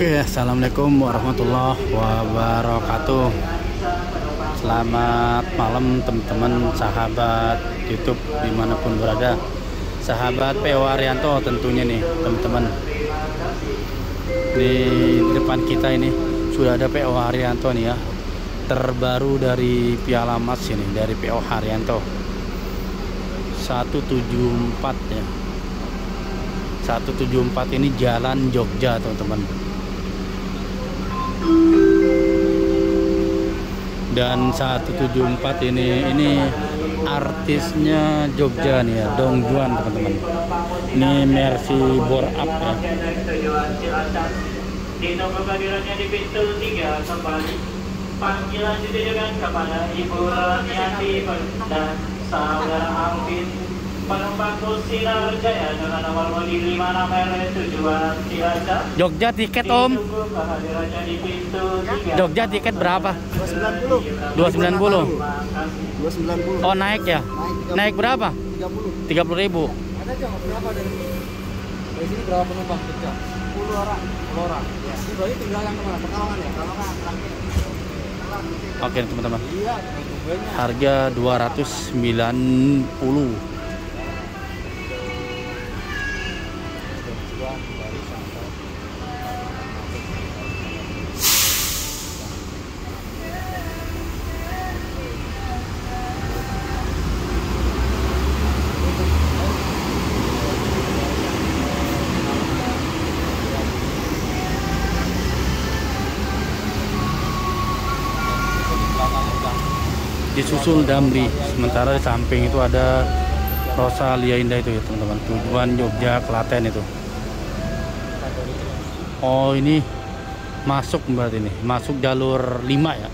Oke, assalamualaikum warahmatullahi wabarakatuh. Selamat malam teman-teman sahabat YouTube di mana pun berada. Sahabat PO Arianto tentunya nih teman-teman. Di depan kita ini sudah ada PO Haryanto nih ya. Terbaru dari Piala Mas ini dari PO Haryanto. 174 ya. 174 ini jalan Jogja teman-teman dan 174 ini ini artisnya Jogja nih ya Dong Juan teman-teman. Ini Mercy bore up ya. Nomor kehadirannya di pintu 3 kembali panggilan ditujukan kepada Ibu Raniati dan saudara Alvin penumpang bus Sinar Jaya dengan nomor bodi 56 R tujuan Cilacap Jogja tiket om Ditunggu kehadirannya di pintu 3 Jogja tiket berapa 290 290 290 oh naik ya naik berapa 30 30 ribu. Ada aja berapa dari dari sini berapa penumpang Jogja? 10 orang. 10 orang. Ya ini berarti tinggal yang ke mana? Pekalongan ya? Pekalongan terakhir. Oke teman-teman. Iya harga 290 disusul Damri sementara di samping itu ada Rosalia Indah itu ya teman-teman. Tujuan Jogja Klaten itu oh ini masuk berarti ini masuk jalur 5 ya